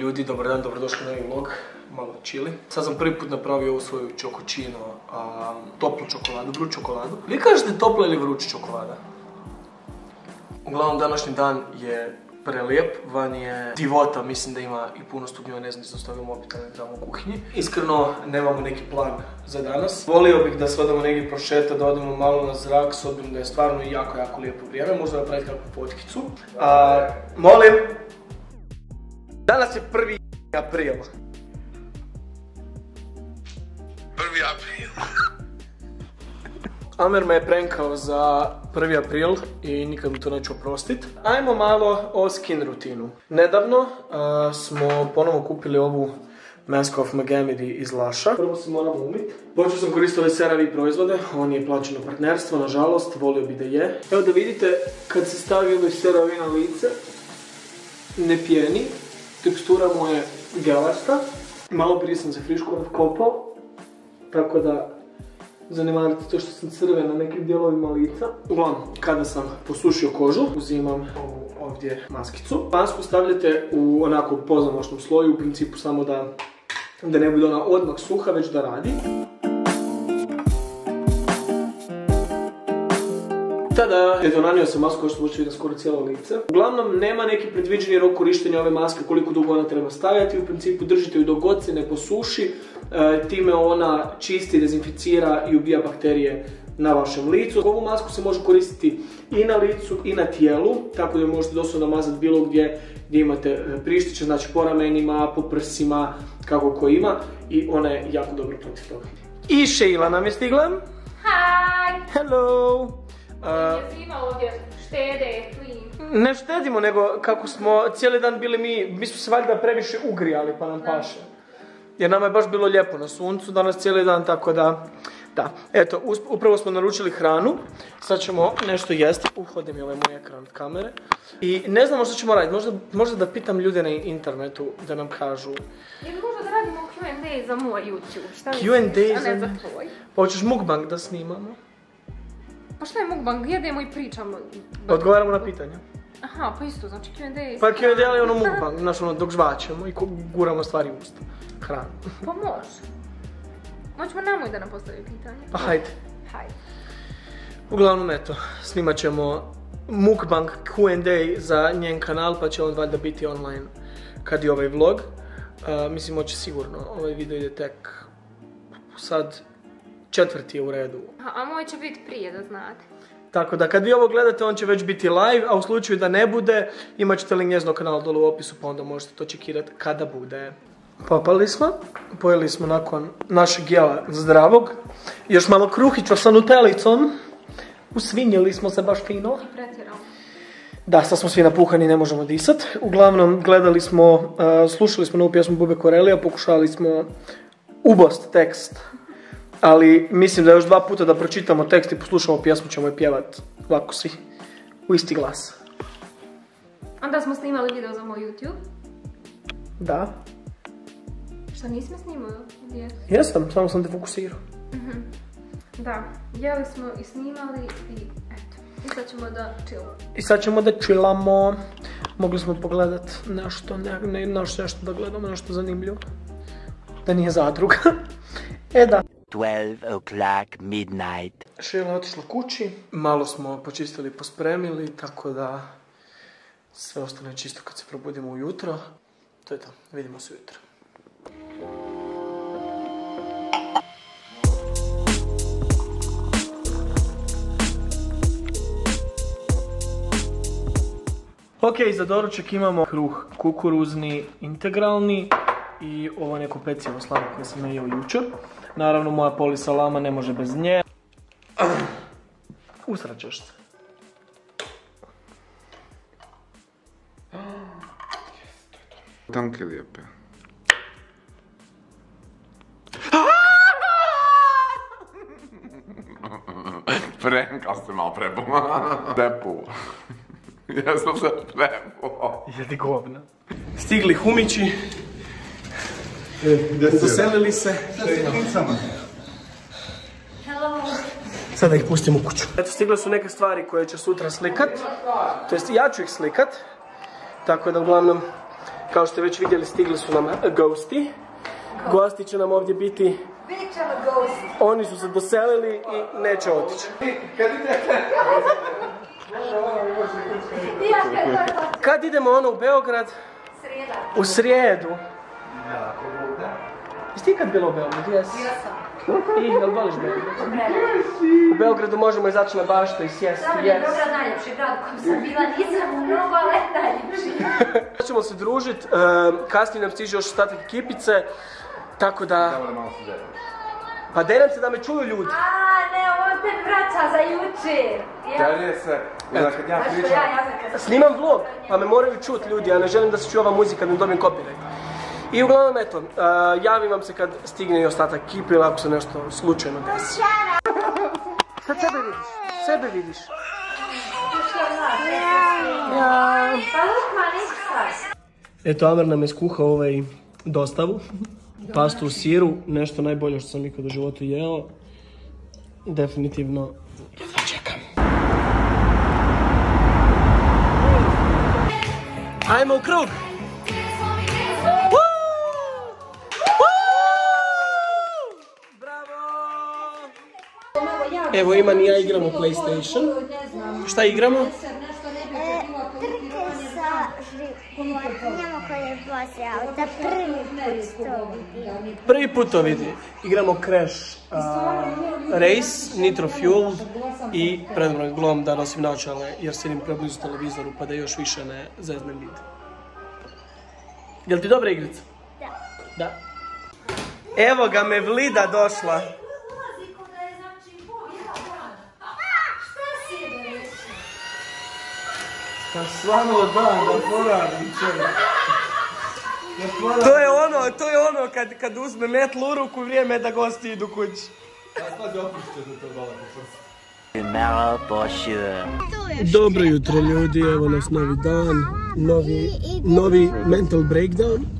ljudi, dobar dan, dobrodošli na novi vlog, malo čili. Sad sam prvi put napravio ovu svoju čokočino, toplu čokoladu, vruću čokoladu. Vi kažete topla ili vruća čokolada? Uglavnom, današnji dan je prelijep, van je divota, mislim da ima i puno stupnjeva, ne znam, nisam stavio mobitel tamo u kuhinji. Iskreno, nemamo neki plan za danas. Volio bih da se odemo negdje prošeta, da odemo malo na zrak, s obzirom da je stvarno jako, jako lijepo vrijeme, možda napraviti kakvu potkicu. Molim, danas je prvi april. Prvi april. Amer me je prenkao za 1. april i nikad mu to neću oprostit. Ajmo malo o skin rutinu. Nedavno a, smo ponovo kupili ovu Mask of Magamidi iz Laša. Prvo se moramo umit. Počeo sam koristiti ove CeraVe proizvode, on je plaćeno partnerstvo, nažalost, volio bi da je. Evo da vidite, kad se stavi ovaj CeraVe na lice, ne pjeni, tekstura mu je gelasta. Malo prije sam se friško kopao, tako da zanemarite to što sam crven na nekim dijelovima lica. Uglavnom, kada sam posušio kožu, uzimam ovu ovdje maskicu. Masku stavljate u onako pozamašnom sloju, u principu samo da, da ne bude ona odmah suha, već da radi. Tada, eto, nanio sam masku, što možete vidjeti skoro cijelo lice. Uglavnom, nema neki predviđeni rok korištenja ove maske, koliko dugo ona treba stavljati. U principu, držite ju dok god se ne posuši. E, time ona čisti, dezinficira i ubija bakterije na vašem licu. Ovu masku se može koristiti i na licu i na tijelu, tako da možete doslovno namazati bilo gdje gdje imate e, prištiće, znači po ramenima, po prsima, kako ko ima i ona je jako dobro protiv toga. I Sheila nam je stigla. Hi! Hello! Je ovdje štede, clean. ne štedimo, nego kako smo cijeli dan bili mi, mi smo se valjda previše ugrijali pa nam paše. Jer nama je baš bilo lijepo na suncu danas cijeli dan, tako da... Da, eto, upravo smo naručili hranu, sad ćemo nešto jesti, uhodi mi ovaj moj ekran od kamere. I ne znamo što ćemo raditi, možda, možda da pitam ljude na internetu da nam kažu. Ili možda da radimo Q&A za moj YouTube, šta Q&A a ne za tvoj. Pa hoćeš mukbang da snimamo? Pa šta je mukbang, jedemo i pričamo. Odgovaramo na pitanja. Aha, pa isto, znači Q&A. Pa Q&A je ono mukbang, znaš ono dok žvaćemo i guramo stvari u usta. Hranu. Pa može. Moćemo namoj da nam postavi pitanje. Pa hajde. Hajde. Uglavnom, eto, snimat ćemo mukbang Q&A za njen kanal, pa će on valjda biti online kad je ovaj vlog. Uh, mislim, hoće sigurno, ovaj video ide tek sad četvrti je u redu. A, a moj će biti prije, da znate. Tako da kad vi ovo gledate, on će već biti live, a u slučaju da ne bude, imat ćete link njezinog kanala dole u opisu, pa onda možete to čekirati kada bude. Popali smo, pojeli smo nakon našeg jela zdravog, još malo kruhića sa nutelicom, usvinjili smo se baš fino. I pretjerao. Da, sad smo svi napuhani, ne možemo disat. Uglavnom, gledali smo, uh, slušali smo novu pjesmu Bube Korelija, pokušali smo ubost tekst. Ali mislim da još dva puta da pročitamo tekst i poslušamo pjesmu ćemo je pjevat ovako svi u isti glas. Onda smo snimali video za moj YouTube. Da, Šta nismo snimali? Gdje? jesam, samo sam te fokusirao. Da, jeli smo i snimali i eto. I sad ćemo da chill. I sad ćemo da chillamo. Mogli smo pogledat nešto, ne, ne, nešto, nešto da gledamo, nešto zanimljivo. Da nije zadruga. e da. 12 o'clock midnight. Šela je otišla kući, malo smo počistili, pospremili, tako da sve ostane čisto kad se probudimo ujutro. To je to, vidimo se ujutro. Ok, za doručak imamo kruh kukuruzni integralni i ovo neko pecivo slano koje sam jeo jučer. Naravno, moja poli salama ne može bez nje. Usraćeš se. Tanke lijepe. Prenkal se malo prebu. Prepu. Ja sam se prepu. Jedi govna. Stigli humići. Doselili se. Hello! Sada ih pustim u kuću. Eto, stigle su neke stvari koje će sutra slikat. To jest, ja ću ih slikat. Tako da, uglavnom, Kao što ste već vidjeli, stigli su nam gosti. Gosti će nam ovdje biti, oni su se doselili i neće otići. Kad idemo ono u Beograd? U srijedu. Jesi ti kad bila u Beogradu? Jesi. I, jel voliš Beograd? U Beogradu možemo izaći na baštu i sjesti, Samo je jes. Beograd najljepši grad u kojem sam bila, nisam mnogo, ali najljepši. ćemo se družit, e, kasnije nam stiže još ostatak ekipice, tako da... Pa daj nam se da me čuju ljudi. A, ne, on te vraća za jučer. Ja, Dalje se, kad ja pričam, ja, ja Snimam vlog, pa me moraju čut ljudi, ja ne želim da se čuje ova muzika da ne dobijem copyright. I uglavnom, eto, javim vam se kad stigne i ostatak ekipe ili ako se nešto slučajno desi. Sad sebe vidiš, sebe vidiš. Ja. Eto, Amer nam je skuhao ovaj dostavu. Pastu u siru, nešto najbolje što sam ikad u životu jeo. Definitivno. Ajmo u krug! Evo Iman i ja igramo PlayStation. Šta igramo? Trke sa životinjama koje voze auta. Prvi put to vidim. Prvi put to vidi. Igramo Crash uh, Race, Nitro Fuel i predobro glom da nosim naočale jer sjedim preblizu televizoru pa da još više ne zeznem vid. Jel ti dobra igrica? Da. Da. Evo ga me Vlida došla. Kad stvarno da, da poradim čovjek. To je ono, to je ono kad, kad uzme metlu u ruku, vrijeme je da gosti idu kući. Tomorrow for sure. Dobro jutro ljudi, evo nas novi dan, novi, novi mental breakdown.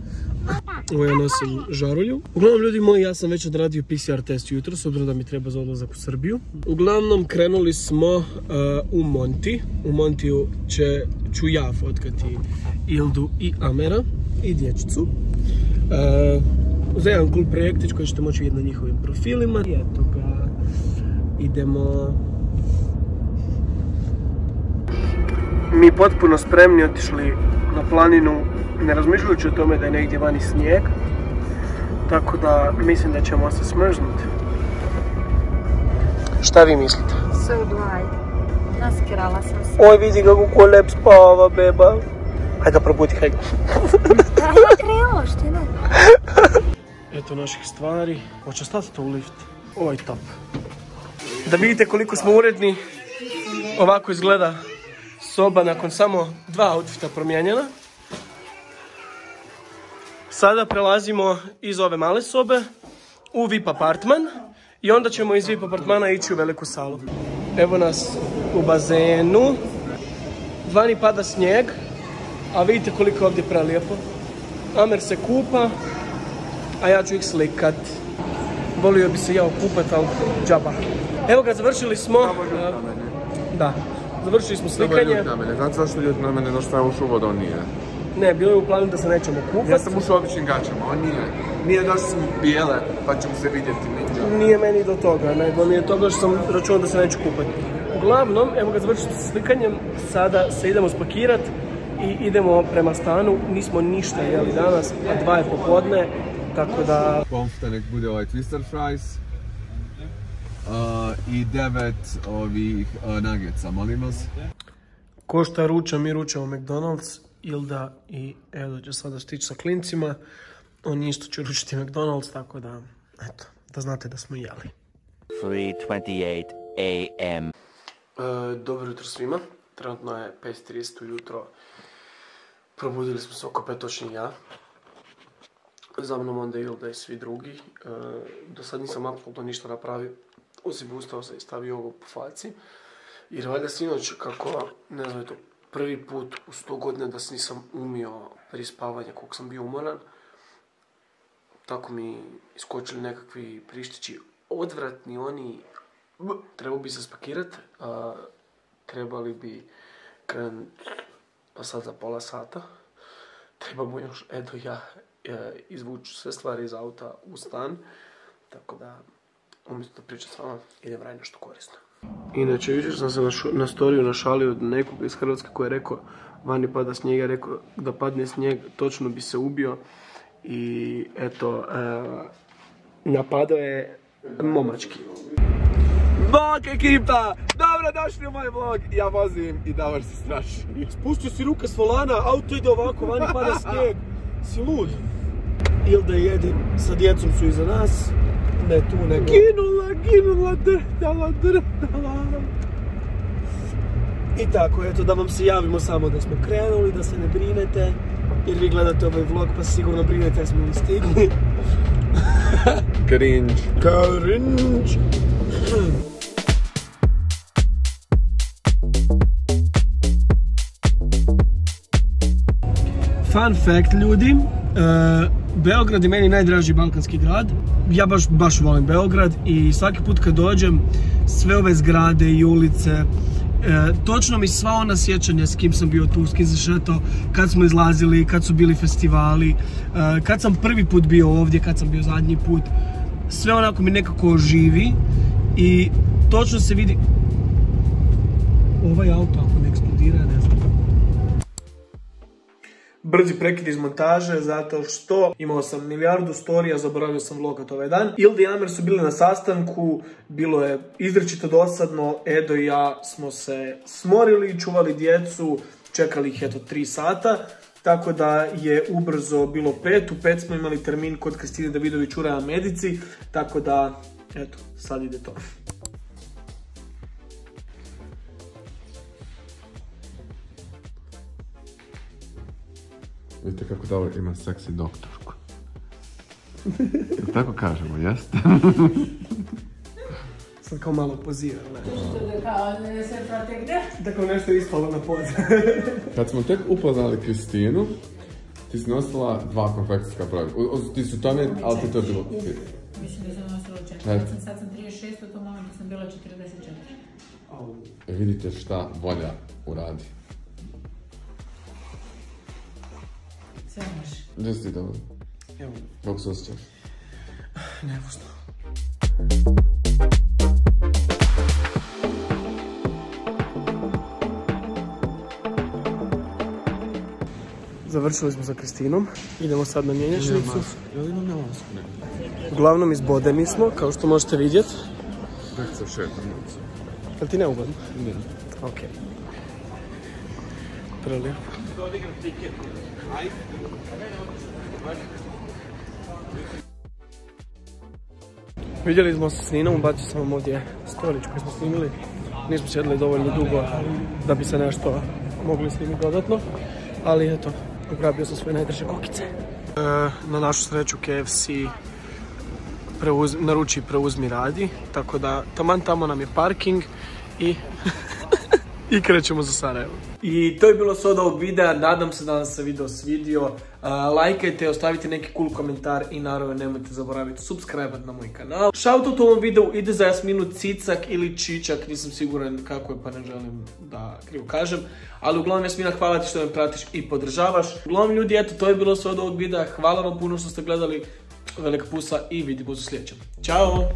Evo ja nosim žarulju. Uglavnom ljudi moji, ja sam već odradio PCR test jutro, s obzirom da mi treba za odlazak u Srbiju. Uglavnom krenuli smo uh, u Monti. U Montiju će, ću ja fotkati Ildu i Amera i dječicu. Uh, za jedan cool projektić koji ćete moći vidjeti na njihovim profilima. I eto ga, idemo mi potpuno spremni otišli na planinu, ne razmišljajući o tome da je negdje vani snijeg. Tako da mislim da ćemo se smrznuti. Šta vi mislite? So do I. Naskirala sam se. Oj, vidi kako ko lep spava, beba. Hajde ga probudi, hajde. Krenuo, što ne? Eto naših stvari. Hoće stati to u lift. Ovo je top. Da vidite koliko smo uredni. Ovako izgleda soba nakon samo dva outfita promijenjena. Sada prelazimo iz ove male sobe u VIP apartman i onda ćemo iz VIP apartmana ići u veliku salu. Evo nas u bazenu. Vani pada snijeg, a vidite koliko je ovdje prelijepo. Amer se kupa, a ja ću ih slikat. Volio bi se ja okupat, ali džaba. Evo ga, završili smo. Da, završili smo slikanje. na mene, znate zašto ljudi na mene, zašto ja ušao vodu, on nije. Ne, bilo je u planu da se nećemo Ja kupat. sam ušao običnim gaćama, on nije. Nije došao sam bijele, pa ćemo se vidjeti ninja. Nije meni do toga, nego mi je toga što sam računao da se neću kupati. Uglavnom, evo ga završili smo slikanjem, sada se idemo spakirat i idemo prema stanu. Nismo ništa jeli danas, a dva je popodne, tako da... Konfta nek bude ovaj twister fries. Uh, I devet ovih uh, nuggetsa, molim vas. Ko šta ruča, mi ručamo McDonald's, Ilda i Edo će sada stići sa klincima. On isto će ručiti McDonald's, tako da, eto, da znate da smo jeli. 3:28 a.m. E, dobro jutro svima. Trenutno je 5.30 ujutro. Probudili smo se oko petočni ja. Za mnom onda Ilda i svi drugi. E, do sad nisam apsolutno ništa napravio. Osim ustao se i stavio ovo po faci. Jer valjda sinoć kako, ne znam, to prvi put u sto godina da se nisam umio prije spavanja koliko sam bio umoran. Tako mi iskočili nekakvi prištići odvratni, oni trebao bi se spakirat, a trebali bi krenut pa sad za pola sata. trebamo još, eto ja, e, izvući sve stvari iz auta u stan. Tako da, umjesto da pričam s vama, idem raditi nešto korisno. Inače, jučer sam se na, storiju našalio od nekog iz Hrvatske koji je rekao vani pada snijeg, ja rekao da padne snijeg, točno bi se ubio. I eto, e, napadao je momački. Bok ekipa! Dobro došli u moj vlog. Ja vozim i Davor se straši. Spustio si ruke s volana, auto ide ovako, vani pada snijeg. Si lud. Ilda i Edin sa djecom su iza nas. Ne tu nego... Ginula, ginula, drhtala, drhtala. I tako, eto, da vam se javimo samo da smo krenuli, da se ne brinete. Jer vi gledate ovaj vlog pa sigurno brinete smo li stigli. Cringe. Cringe. Fun fact ljudi, e, Beograd je meni najdraži balkanski grad. Ja baš, baš volim Beograd i svaki put kad dođem, sve ove zgrade i ulice, e, točno mi sva ona sjećanja s kim sam bio tu, s kim sam šetao, kad smo izlazili, kad su bili festivali, e, kad sam prvi put bio ovdje, kad sam bio zadnji put. Sve onako mi nekako oživi i točno se vidi... Ovaj auto ako ne eksplodira, ne znam. Brzi prekid iz montaže zato što imao sam milijardu storija, zaboravio sam vlogat ovaj dan. Ildi i Amer su bili na sastanku, bilo je izrečito dosadno, Edo i ja smo se smorili, čuvali djecu, čekali ih eto 3 sata. Tako da je ubrzo bilo pet, u pet smo imali termin kod Kristine Davidović u Medici, tako da, eto, sad ide to. Vidite kako Davor ima seksi doktorku. Tako kažemo, jeste? Sad kao malo pozivam, ne. Kao ne se protegne. Tako nešto je ispalo na pod. Kad smo tek upoznali Kristinu, ti si nosila dva konfekcijska u- Ti su tome, ali ti to je bilo... Mislim da sam nosila četiri. Četiri. Sad sam, sad sam 36, u tom momentu sam bila 44. E, Vidite šta volja uradi. Sve može. Gdje si ti dobro? Evo, Kako se osjećaš? nervozno. Završili smo sa Kristinom, idemo sad na mjenjačnicu. Uglavnom izbodeni smo, kao što možete vidjeti. Nek se šetam. Jel ti neugodno? Ne. Ok. Prelijepo. Vidjeli smo se s Ninom, ubacio sam vam ovdje storić koji smo snimili. Nismo sjedili dovoljno dugo da bi se nešto mogli snimiti dodatno. Ali eto, ugrabio sam svoje najdrže kokice. na našu sreću KFC preuz, naruči preuzmi radi, tako da taman tamo nam je parking i i krećemo za Sarajevo. I to je bilo sve od ovog videa, nadam se da vam se video svidio. Uh, lajkajte, ostavite neki cool komentar i naravno nemojte zaboraviti subscribe na moj kanal. Shoutout u ovom videu ide za Jasminu Cicak ili Čičak, nisam siguran kako je pa ne želim da krivo kažem. Ali uglavnom Jasmina hvala ti što me pratiš i podržavaš. Uglavnom ljudi, eto to je bilo sve od ovog videa, hvala vam puno što ste gledali. Velika pusa i vidimo se u sljedećem. Ćao!